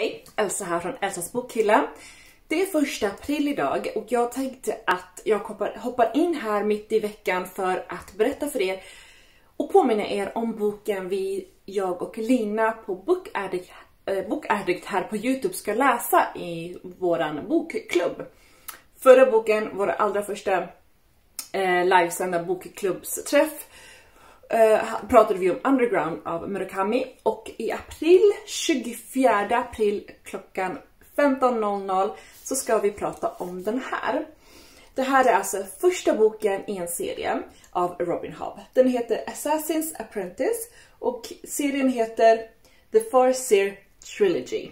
Hej! Elsa här från Elsas bokhylla. Det är första april idag och jag tänkte att jag hoppar in här mitt i veckan för att berätta för er och påminna er om boken vi, jag och Lina på Book Addict, eh, Book Addict här på Youtube ska läsa i våran bokklubb. Förra boken, vår allra första eh, livesända bokklubbsträff eh, pratade vi om Underground av Murakami och i april, 24 april klockan 15.00 så ska vi prata om den här. Det här är alltså första boken i en serie av Robin Hobb. Den heter Assassin's Apprentice och serien heter The Farseer Trilogy.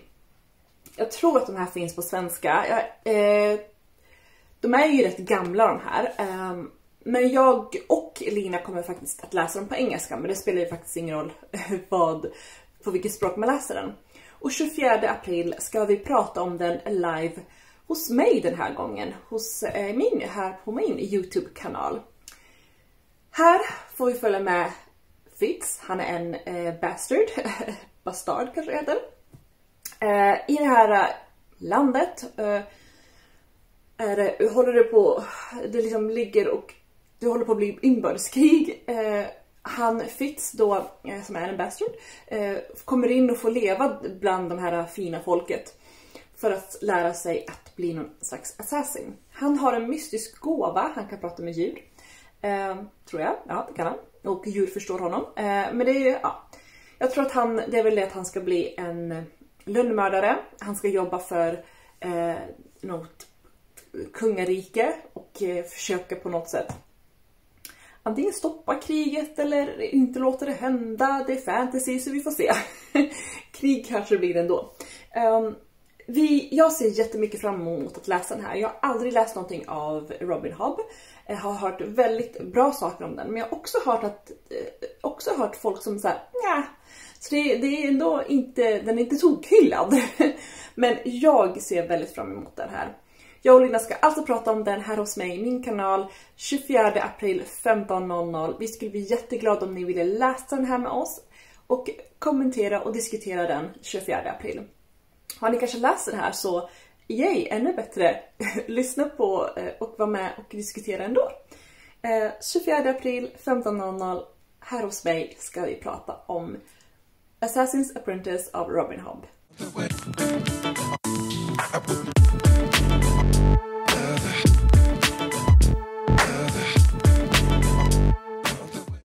Jag tror att de här finns på svenska. Jag, eh, de är ju rätt gamla de här. Eh, men jag och Lina kommer faktiskt att läsa dem på engelska men det spelar ju faktiskt ingen roll vad, på vilket språk man läser den. Och 24 april ska vi prata om den live hos mig den här gången. Hos eh, min, här på min Youtube-kanal. Här får vi följa med Fitz, han är en eh, bastard, bastard kanske det heter. Eh, I det här eh, landet eh, är det, håller det på, det liksom ligger och det håller på att bli inbördeskrig. Eh, han Fitz då, eh, som är en bastard, eh, kommer in och får leva bland de här fina folket. För att lära sig att bli någon slags assassin. Han har en mystisk gåva, han kan prata med djur. Eh, tror jag, ja det kan han. Och djur förstår honom. Eh, men det är ju, ja. Jag tror att han, det är väl det att han ska bli en lönnmördare. Han ska jobba för eh, något kungarike och eh, försöka på något sätt antingen stoppa kriget eller inte låta det hända. Det är fantasy så vi får se. Krig kanske det blir ändå. Um, vi, jag ser jättemycket fram emot att läsa den här. Jag har aldrig läst någonting av Robin Hobb. Jag har hört väldigt bra saker om den. Men jag har också hört, att, eh, också hört folk som säger nej. Så det, det, är ändå inte, den är inte tokhyllad. men jag ser väldigt fram emot den här. Jag och Linda ska alltså prata om den här hos mig min kanal 24 april 15.00. Vi skulle bli jätteglada om ni ville läsa den här med oss och kommentera och diskutera den 24 april. Har ni kanske läst den här så yay, ännu bättre. Lyssna på eh, och var med och diskutera ändå. Eh, 24 april 15.00 här hos mig ska vi prata om Assassin's Apprentice av Robin Hobb.